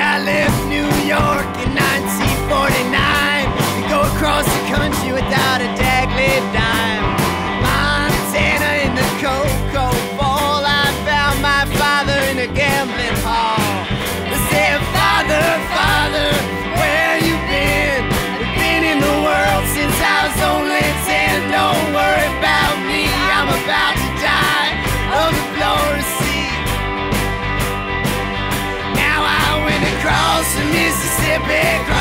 I left New York in 19. Big.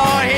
Oh.